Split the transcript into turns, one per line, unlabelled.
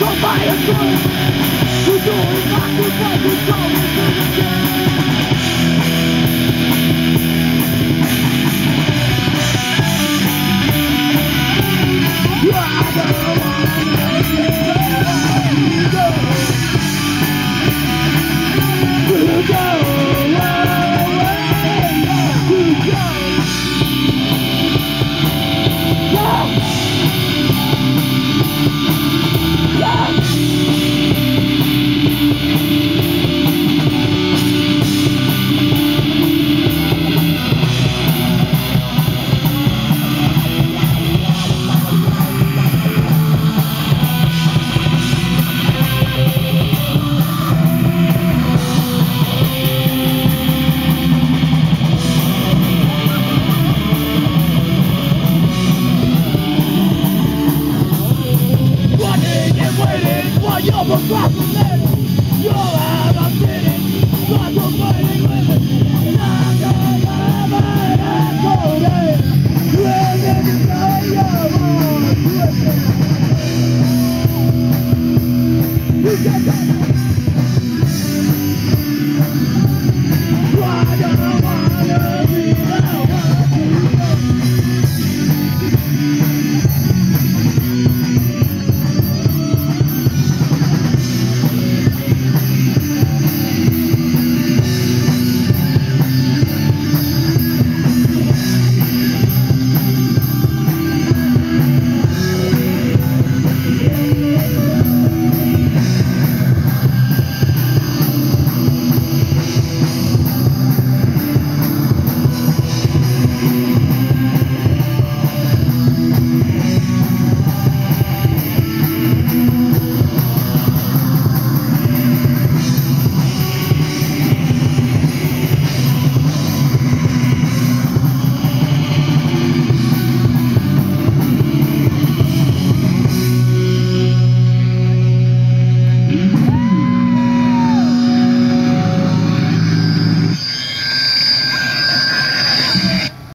Don't buy a gun. povo brasileiro.